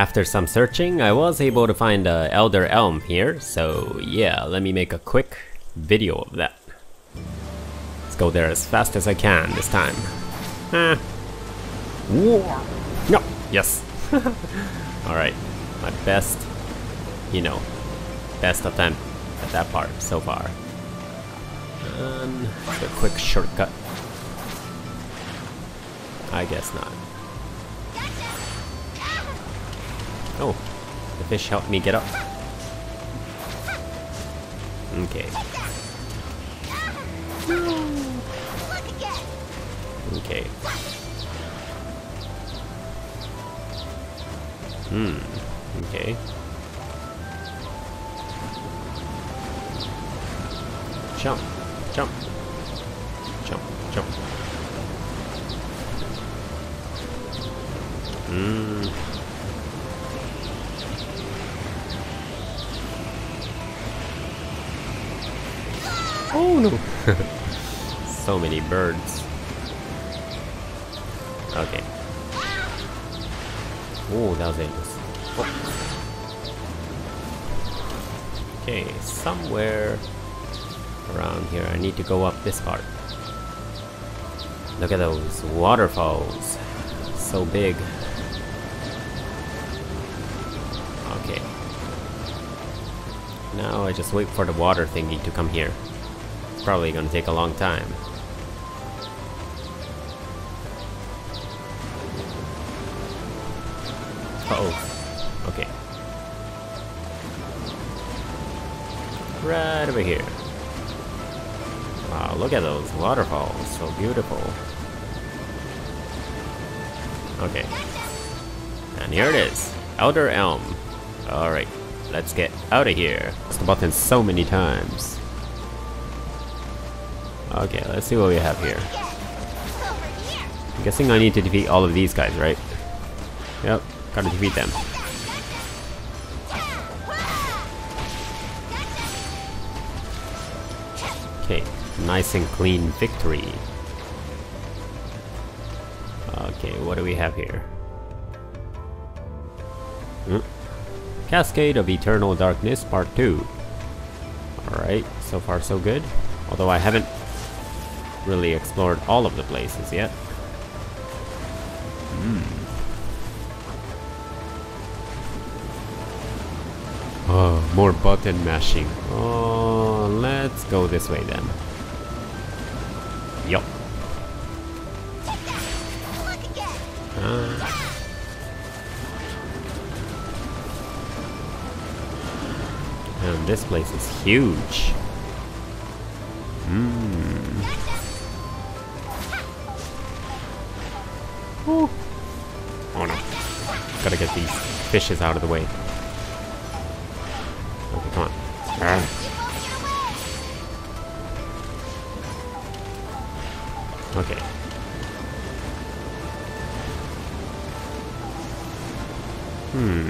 After some searching, I was able to find a Elder Elm here, so yeah, let me make a quick video of that. Let's go there as fast as I can this time. Ah. War! No! Yes! Alright, my best, you know, best attempt at that part so far. And a quick shortcut. I guess not. Oh, the fish helped me get up. Okay. Okay. Hmm. Okay. Jump. Jump. Jump. Jump. Hmm. so many birds. Okay. Oh, that was dangerous. Oh. Okay, somewhere around here I need to go up this part. Look at those waterfalls. So big. Okay. Now I just wait for the water thingy to come here. Probably gonna take a long time. Uh oh. Okay. Right over here. Wow, look at those waterfalls. So beautiful. Okay. And here it is. Elder Elm. Alright. Let's get out of here. Pressed the button so many times. Okay, let's see what we have here. I'm guessing I need to defeat all of these guys, right? Yep, gotta defeat them. Okay, nice and clean victory. Okay, what do we have here? Hmm? Cascade of Eternal Darkness Part 2. Alright, so far so good. Although I haven't really explored all of the places yet. Hmm. Oh, more button mashing. Oh, let's go this way then. Yup. Uh. And this place is huge. Hmm. Gotta get these fishes out of the way. Okay, come on. Ah. Okay. Hmm.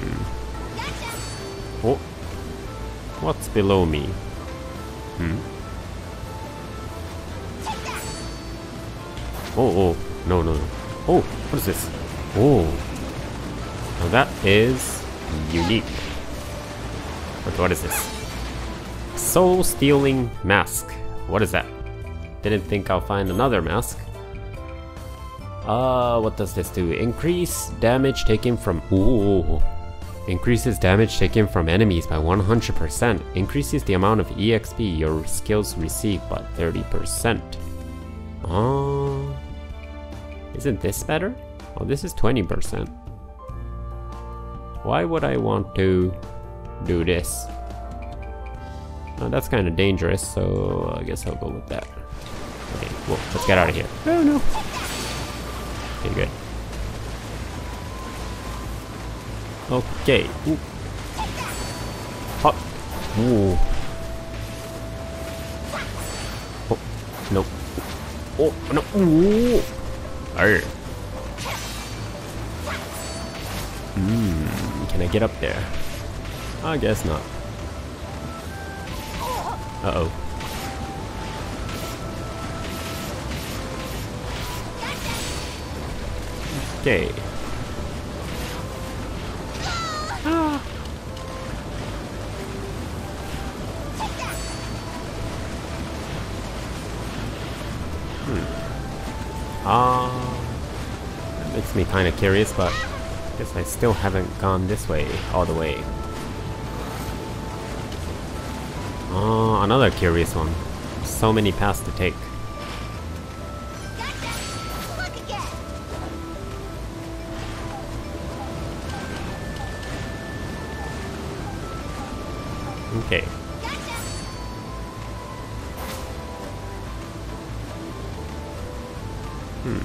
Oh. What's below me? Hmm. Oh, oh. No, no, no. Oh, what is this? Oh. That is unique. What is this? Soul Stealing Mask. What is that? Didn't think I'll find another mask. Uh, what does this do? Increase damage taken from... Ooh. Increases damage taken from enemies by 100%. Increases the amount of EXP your skills receive by 30%. Oh. Isn't this better? Oh, this is 20%. Why would I want to do this? Oh, that's kind of dangerous, so I guess I'll go with that. Okay, well, let's get out of here. Oh no. Okay, good. Okay. Ooh. Hop. Ooh. Oh, nope. Oh, no. Ooh. Arr. Hmm, can I get up there? I guess not. Uh-oh. Okay. Ah. Hmm. Ah. That makes me kind of curious, but guess I still haven't gone this way all the way. Oh, another curious one. So many paths to take. Okay. Hmm.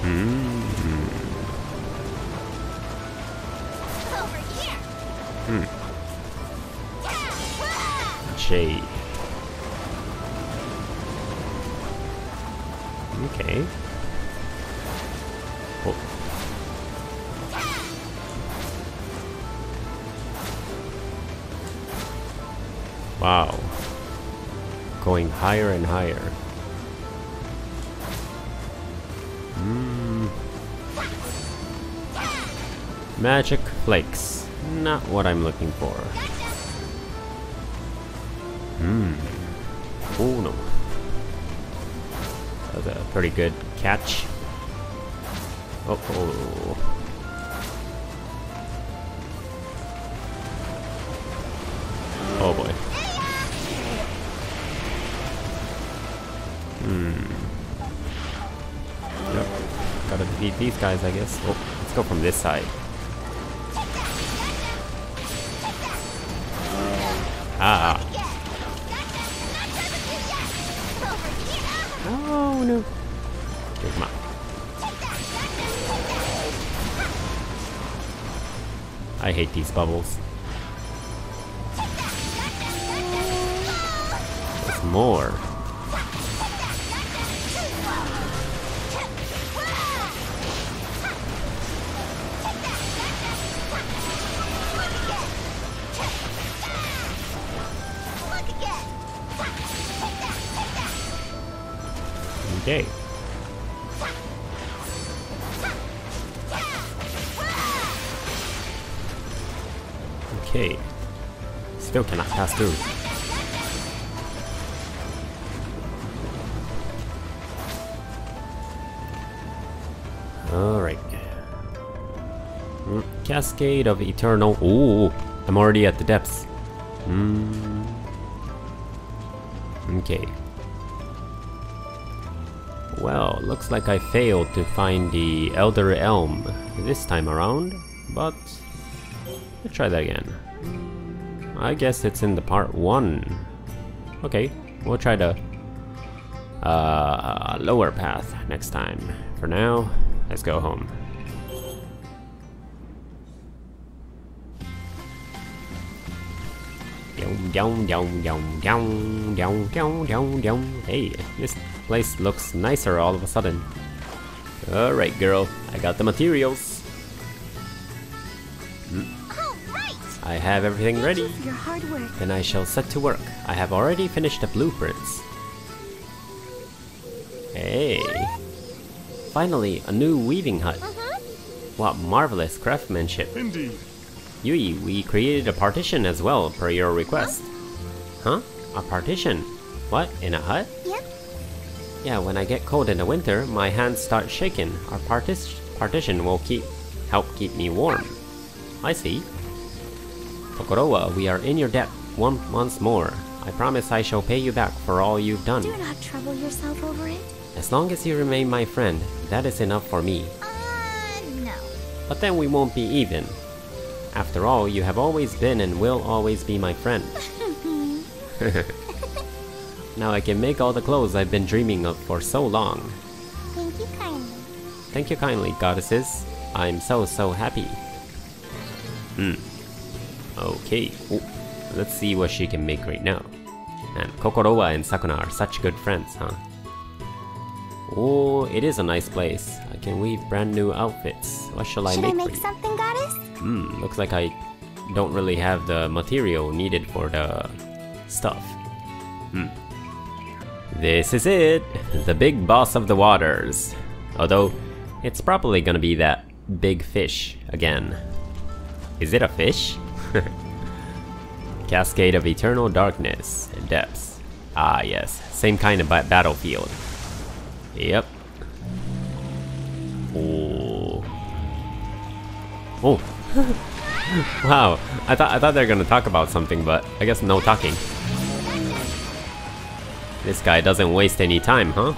Hmm. Higher and higher. Mm. Magic flakes. Not what I'm looking for. Hmm. Oh no. That was a pretty good catch. Oh, oh. Oh boy. Defeat these guys, I guess. Oh, let's go from this side. Ah. Oh no. Okay, come on. I hate these bubbles. There's more. Okay. Still cannot pass through. Alright. Mm, Cascade of Eternal. Ooh, I'm already at the depths. Mm. Okay. Well, looks like I failed to find the Elder Elm this time around, but let's try that again. I guess it's in the part 1. Okay, we'll try the uh, lower path next time. For now, let's go home. Hey, this place looks nicer all of a sudden. Alright girl, I got the materials. Hmm. I have everything ready. your hard work. Then I shall set to work. I have already finished the blueprints. Hey. Finally, a new weaving hut. Mm-hmm. What marvelous craftsmanship. Indeed. Yui, we created a partition as well, per your request. Huh? A partition? What, in a hut? Yep. Yeah, when I get cold in the winter, my hands start shaking. Our partis partition will keep help keep me warm. I see. Kokorowa, we are in your debt one once more. I promise I shall pay you back for all you've done. Do not trouble yourself over it. As long as you remain my friend, that is enough for me. Uh, no. But then we won't be even. After all, you have always been and will always be my friend. now I can make all the clothes I've been dreaming of for so long. Thank you kindly. Thank you kindly, goddesses. I'm so so happy. Hmm. Okay. Oh, let's see what she can make right now. And Kokorowa and Sakuna are such good friends, huh? Oh, it is a nice place. I can weave brand new outfits. What shall I Should make I for make something, goddess? Hmm, looks like I don't really have the material needed for the stuff. Hmm. This is it! The big boss of the waters. Although, it's probably gonna be that big fish again. Is it a fish? Cascade of Eternal Darkness and Depths. Ah yes, same kind of battlefield. Yep. Oh. Oh. wow. I thought I thought they were gonna talk about something, but I guess no talking. This guy doesn't waste any time, huh?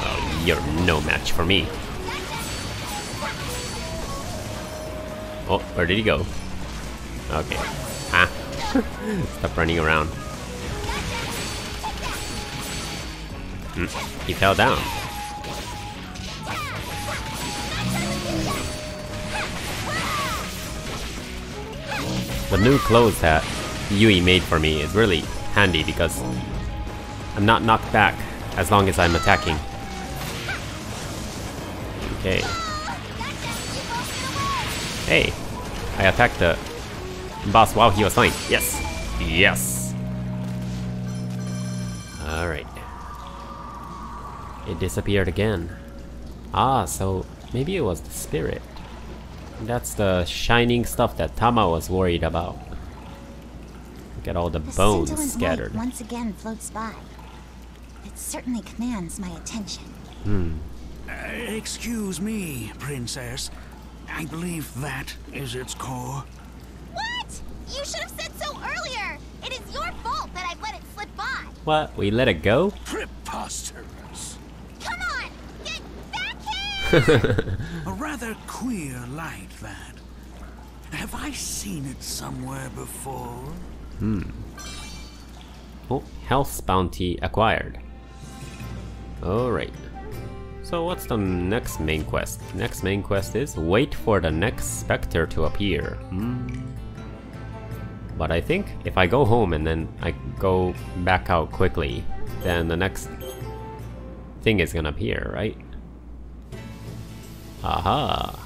Oh, you're no match for me. Oh, where did he go? Okay. Ah. Stop running around. Mm, he fell down. The new clothes that Yui made for me is really handy because I'm not knocked back as long as I'm attacking. Okay. Hey, I attacked the boss while he was flying. Yes, yes. Alright. It disappeared again. Ah, so maybe it was the spirit. That's the shining stuff that Tama was worried about. Look at all the, The bones scintillant scattered. light once again floats by. It certainly commands my attention. Uh, excuse me, princess. I believe that is its core. What? You should have said so earlier! It is your fault that I let it slip by! What? We let it go? Preposterous. Come on! Get back here! A rather queer light, that. Have I seen it somewhere before? Hmm. Oh, health bounty acquired. Alright. So what's the next main quest? Next main quest is wait for the next specter to appear. Hmm. But I think if I go home and then I go back out quickly, then the next thing is gonna appear, right? Aha.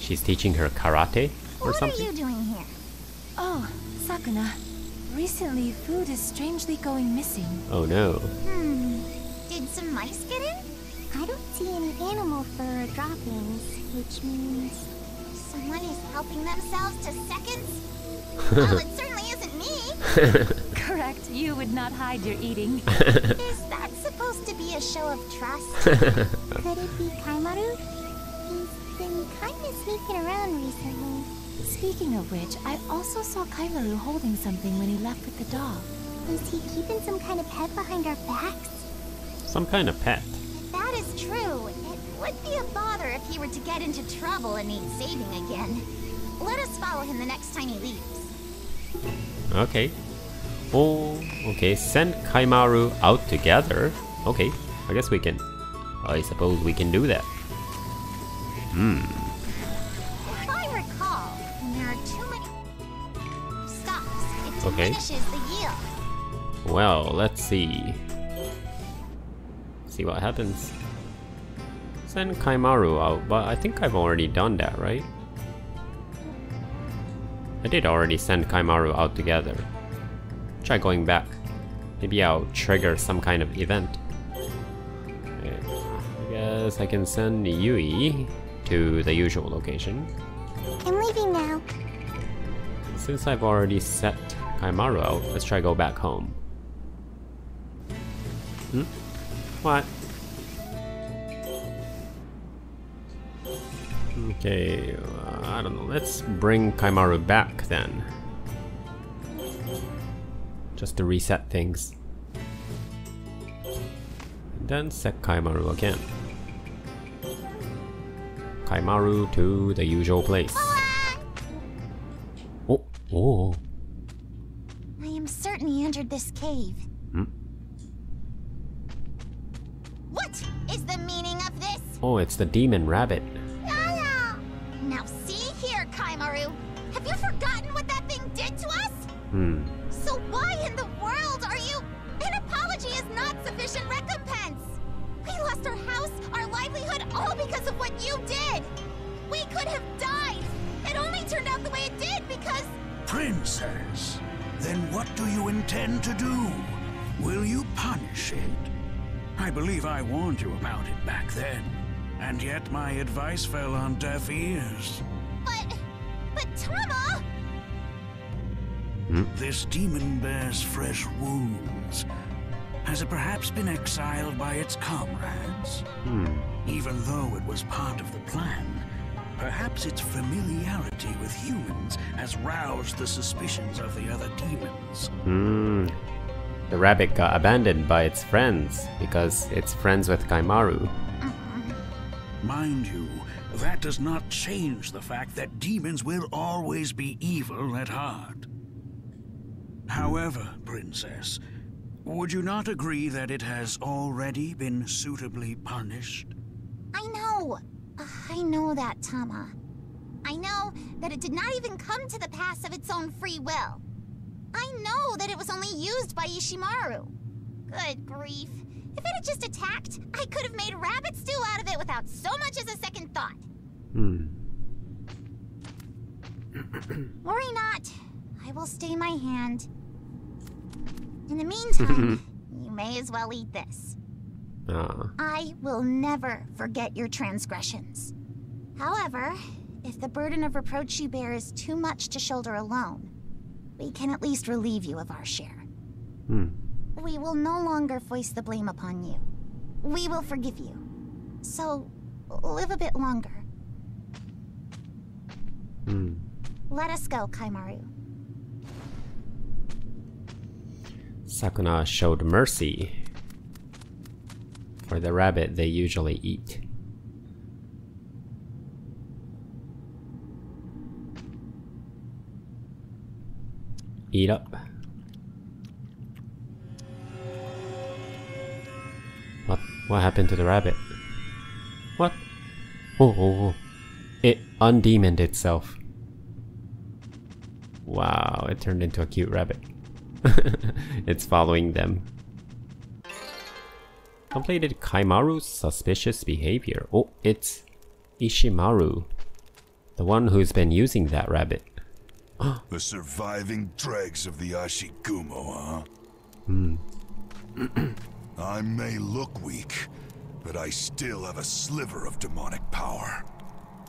She's teaching her karate or what something? What are you doing here? Oh, Sakuna. Recently, food is strangely going missing. Oh no. Hmm. Did some mice get in? I don't see any animal fur droppings, which means Someone is helping themselves to seconds? well, it certainly isn't me! Correct, you would not hide your eating. Is that supposed to be a show of trust? could it be Kaimaru? He's been kinda sneaking around recently. Speaking of which, I also saw Kaimaru holding something when he left with the dog. Is he keeping some kind of pet behind our backs? Some kind of pet. If that is true, it would be a bother if he were to get into trouble and need saving again. Let us follow him the next time he leaves. Okay. Oh, okay. Send Kaimaru out together. Okay, I guess we can. I suppose we can do that. Hmm. If I recall, there are too many stops, it Okay. diminishes the yield. Well, let's see. See what happens. Send Kaimaru out, but I think I've already done that, right? I did already send Kaimaru out together. Try going back. Maybe I'll trigger some kind of event. Okay, I guess I can send Yui to the usual location. I'm leaving now. Since I've already set Kaimaru out, let's try go back home. What? Okay, uh, I don't know. Let's bring Kaimaru back then. Just to reset things. Then set Kaimaru again. Kaimaru to the usual place. Oh, oh. I am certain he entered this cave. Oh, it's the demon rabbit. Ah! Now see here, Kaimaru. Have you forgotten what that thing did to us? Hmm. So why in the world are you... An apology is not sufficient recompense. We lost our house, our livelihood, all because of what you did. We could have died. It only turned out the way it did because... Princess, then what do you intend to do? Will you punish it? I believe I warned you about it back then. And yet my advice fell on deaf ears. But... But Tama... This demon bears fresh wounds. Has it perhaps been exiled by its comrades? Even though it was part of the plan, perhaps its familiarity with humans has roused the suspicions of the other demons. Hmm. The rabbit got abandoned by its friends because it's friends with Kaimaru. Mind you, that does not change the fact that demons will always be evil at heart. However, Princess, would you not agree that it has already been suitably punished? I know. Uh, I know that, Tama. I know that it did not even come to the pass of its own free will. I know that it was only used by Ishimaru. Good grief. If it had just attacked, I could have made rabbit stew out of it without so much as a second thought. Hmm. Worry not. I will stay my hand. In the meantime, you may as well eat this. Ah. I will never forget your transgressions. However, if the burden of reproach you bear is too much to shoulder alone, we can at least relieve you of our share. Hmm. We will no longer foist the blame upon you. We will forgive you. So, live a bit longer. Hmm. Let us go, Kaimaru. Sakuna showed mercy for the rabbit they usually eat. Eat up. What? Happened to the rabbit? What? Oh, oh, oh. It undemoned itself. Wow, it turned into a cute rabbit. it's following them. Completed Kaimaru's suspicious behavior. Oh, it's Ishimaru. The one who's been using that rabbit. The surviving dregs of the Ashigumo, huh? Hmm. I may look weak, but I still have a sliver of demonic power.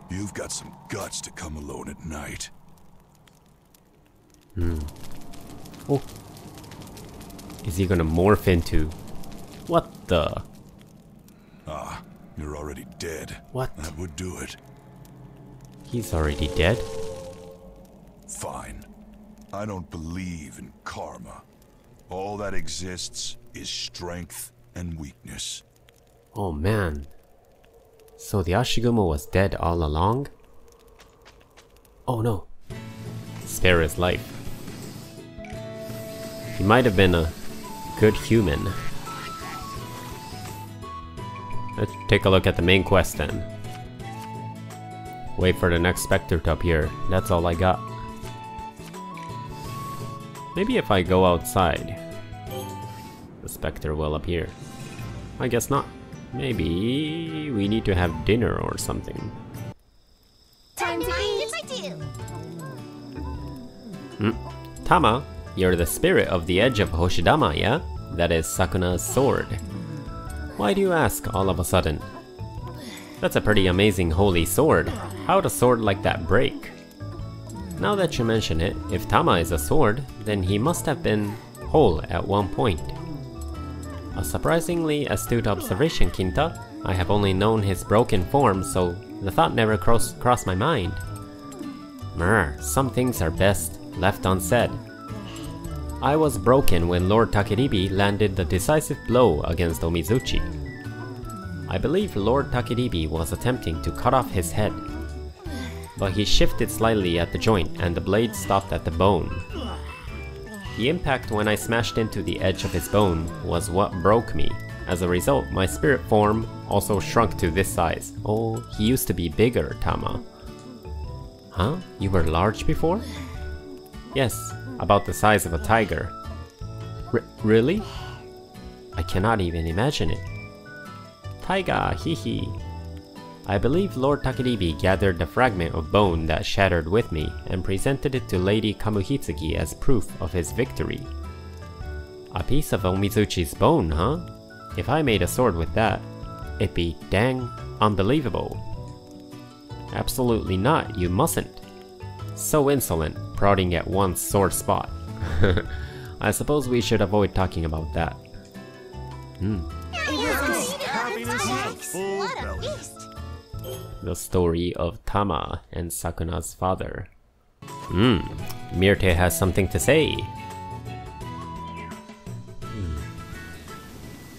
You've got some guts to come alone at night. Hmm. Oh. Is he gonna morph into... What the... Ah, you're already dead. What? That would do it. He's already dead? Fine. I don't believe in karma. All that exists is strength and weakness. Oh man. So the Ashigumo was dead all along? Oh no. Spare his life. He might have been a good human. Let's take a look at the main quest then. Wait for the next specter to appear. That's all I got. Maybe if I go outside, the specter will appear. I guess not. Maybe we need to have dinner or something. Time to eat. Yes, I do. Hmm? Tama, you're the spirit of the edge of Hoshidama, yeah? That is Sakuna's sword. Why do you ask all of a sudden? That's a pretty amazing holy sword. How'd a sword like that break? Now that you mention it, if Tama is a sword, then he must have been whole at one point. A surprisingly astute observation, Kinta. I have only known his broken form, so the thought never cross crossed my mind. Mer, some things are best left unsaid. I was broken when Lord Takeribi landed the decisive blow against Omizuchi. I believe Lord Takeribi was attempting to cut off his head, but he shifted slightly at the joint and the blade stopped at the bone. The impact when I smashed into the edge of his bone was what broke me. As a result, my spirit form also shrunk to this size. Oh, he used to be bigger, Tama. Huh? You were large before? Yes, about the size of a tiger. R really? I cannot even imagine it. Taiga, hee. I believe Lord Takeribi gathered the fragment of bone that shattered with me and presented it to Lady Kamuhitsuki as proof of his victory. A piece of Omizuchi's bone, huh? If I made a sword with that, it'd be dang unbelievable. Absolutely not, you mustn't. So insolent, prodding at one's sore spot. I suppose we should avoid talking about that. Hmm. What a beast! The story of Tama and Sakuna's father. Hmm. Myrthe has something to say.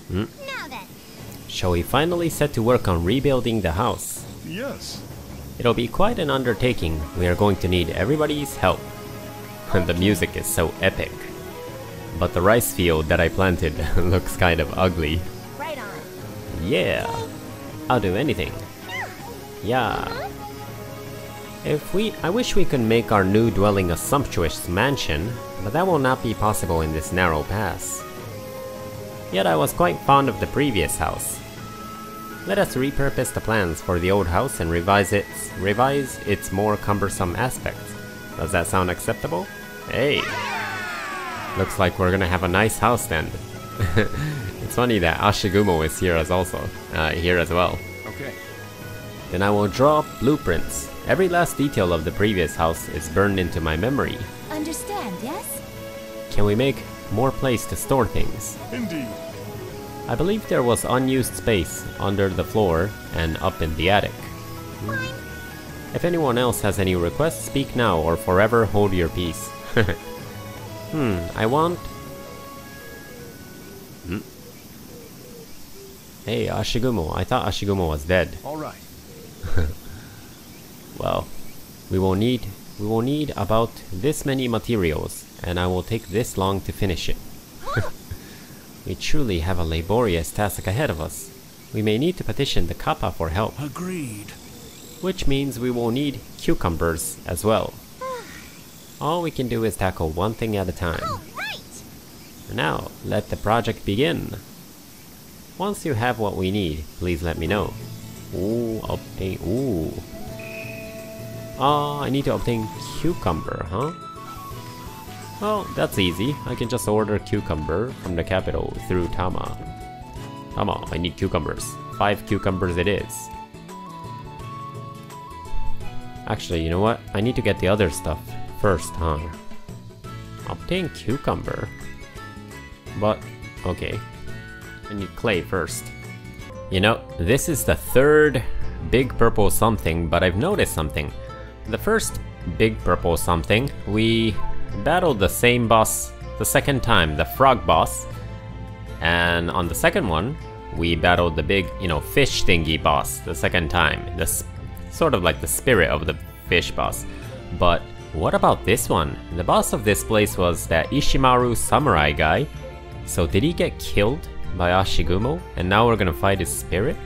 Now then, Shall we finally set to work on rebuilding the house? Yes. It'll be quite an undertaking. We are going to need everybody's help. And the music is so epic. But the rice field that I planted looks kind of ugly. right on. Yeah. I'll do anything. Yeah. If we I wish we could make our new dwelling a sumptuous mansion, but that will not be possible in this narrow pass. Yet I was quite fond of the previous house. Let us repurpose the plans for the old house and revise its revise its more cumbersome aspects. Does that sound acceptable? Hey. Looks like we're gonna have a nice house then. it's funny that Ashigumo is here as also uh, here as well. Okay. Then I will draw up blueprints. Every last detail of the previous house is burned into my memory. Understand, yes? Can we make more place to store things? Indeed. I believe there was unused space under the floor and up in the attic. Fine. If anyone else has any requests, speak now or forever hold your peace. hmm, I want. Hmm. Hey, Ashigumo. I thought Ashigumo was dead. All right. Well, we will need we will need about this many materials, and I will take this long to finish it. we truly have a laborious task ahead of us. We may need to petition the Kappa for help, Agreed. which means we will need cucumbers as well. All we can do is tackle one thing at a time. Oh, right! Now, let the project begin. Once you have what we need, please let me know. Ooh, obtain. Ooh. Ah, I need to obtain cucumber, huh? Well, that's easy. I can just order cucumber from the capital through Tama. Tama, I need cucumbers. Five cucumbers it is. Actually, you know what? I need to get the other stuff first, huh? Obtain cucumber. But, okay. I need clay first. You know, this is the third big purple something, but I've noticed something. The first big purple something, we battled the same boss the second time, the frog boss. And on the second one, we battled the big, you know, fish thingy boss the second time. The sort of like the spirit of the fish boss. But what about this one? The boss of this place was that Ishimaru samurai guy. So did he get killed by Ashigumo and now we're gonna fight his spirit?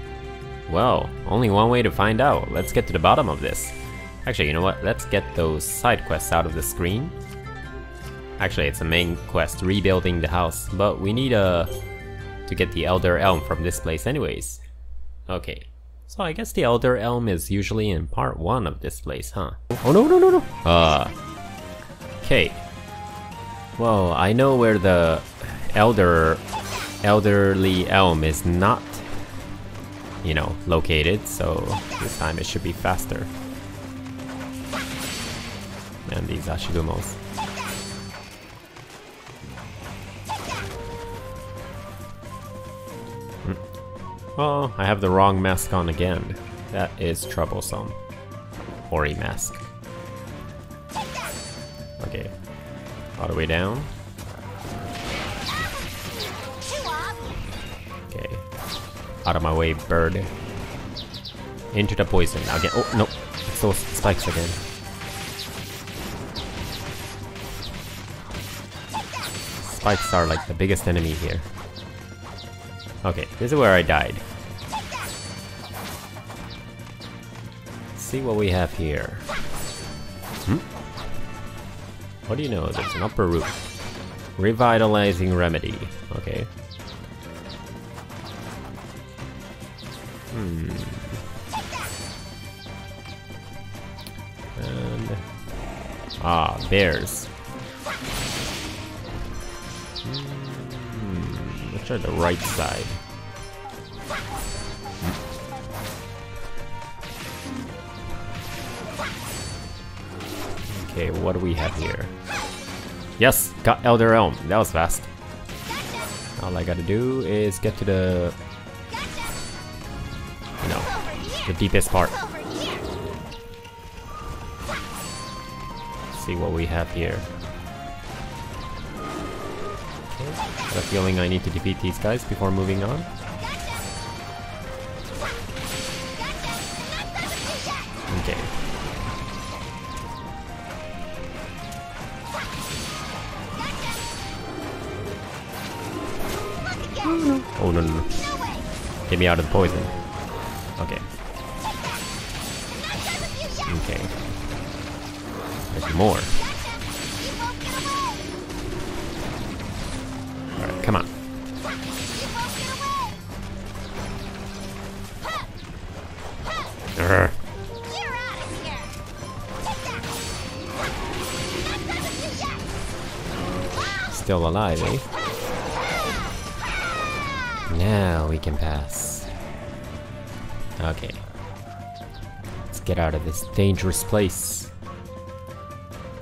Well, only one way to find out. Let's get to the bottom of this. Actually, you know what? Let's get those side quests out of the screen. Actually, it's a main quest, rebuilding the house, but we need a to get the Elder Elm from this place anyways. Okay. So I guess the Elder Elm is usually in part 1 of this place, huh? Oh no no no no! Uh Okay. Well, I know where the elder elderly elm is not you know, located, so this time it should be faster. And these Ashigumos. Hmm. Oh, I have the wrong mask on again. That is troublesome. Ori mask. Okay. All the way down. Out of my way, bird. Into the poison. Again. Oh, no. It's those spikes again. Spikes are like the biggest enemy here. Okay, this is where I died. Let's see what we have here. Hmm? What do you know? There's an upper roof. Revitalizing remedy. Okay. Bears. Hmm. Let's try the right side. Okay, what do we have here? Yes, got Elder Elm. That was fast. All I gotta do is get to the, you know, the deepest part. See what we have here. Okay. Got a feeling I need to defeat these guys before moving on. Okay. Hmm. Oh no no no. Get me out of the poison. Okay. Okay. More. Alright, come on. Urgh. Still alive, eh? Now we can pass. Okay. Let's get out of this dangerous place.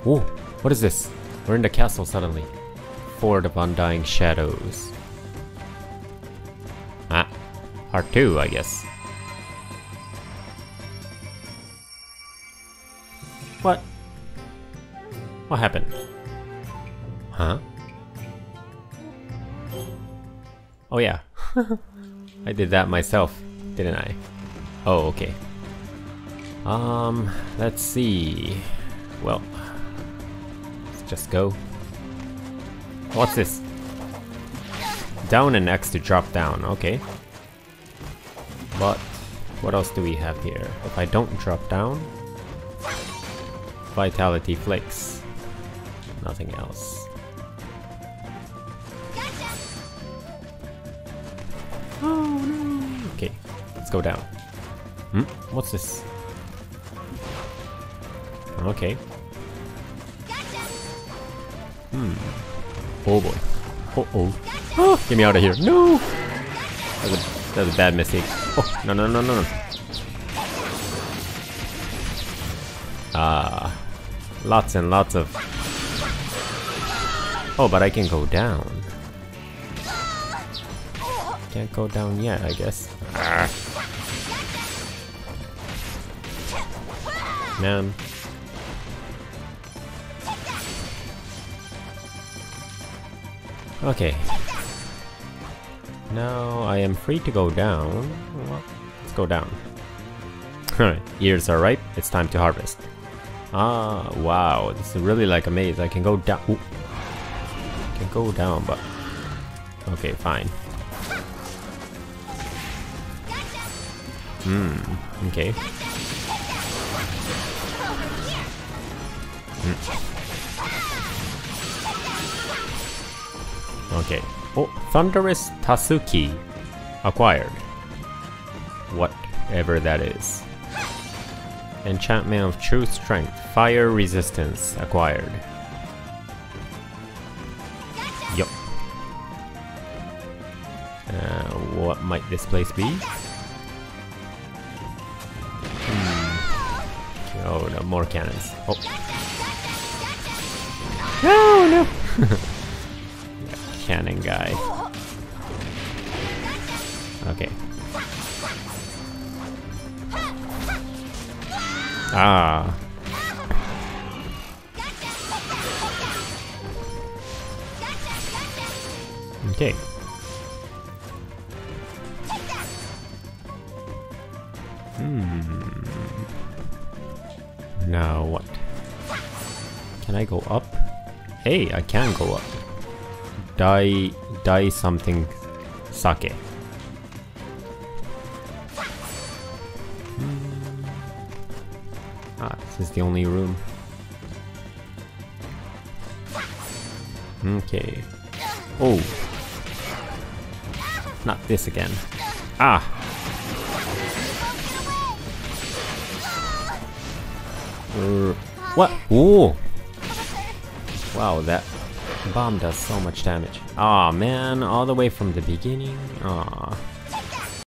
Whoa, what is this? We're in the castle suddenly. Fort of Undying Shadows. Ah, part 2, I guess. What? What happened? Huh? Oh yeah. I did that myself, didn't I? Oh, okay. Um, let's see. Well, just go. What's this? Down and X to drop down, okay. But, what else do we have here? If I don't drop down, Vitality Flakes. Nothing else. Oh no. Okay, let's go down. Hmm? What's this? Okay. Hmm. Oh boy. Oh oh. Oh, get me out of here. No! That was a, that was a bad mistake. Oh, no, no, no, no, no. Ah. Lots and lots of... Oh, but I can go down. Can't go down yet, I guess. Ah. Man. Okay. Now I am free to go down. Well, let's go down. Alright, ears are ripe. It's time to harvest. Ah, wow. This is really like a maze. I can go down. Ooh. can go down, but... Okay, fine. Hmm, okay. Hmm. Okay. Oh, Thunderous Tasuki acquired. Whatever that is. Enchantment of True Strength. Fire Resistance acquired. Yup. Uh, what might this place be? Hmm. Oh no, more cannons. Oh. No, no! Cannon guy. Okay. Ah. Okay. Hmm. Now what? Can I go up? Hey, I can go up. Die, die something sake. Ah, this is the only room. Okay. Oh. Not this again. Ah! Er, what? Ooh! Wow, that bomb does so much damage. Aw, man, all the way from the beginning? Aw.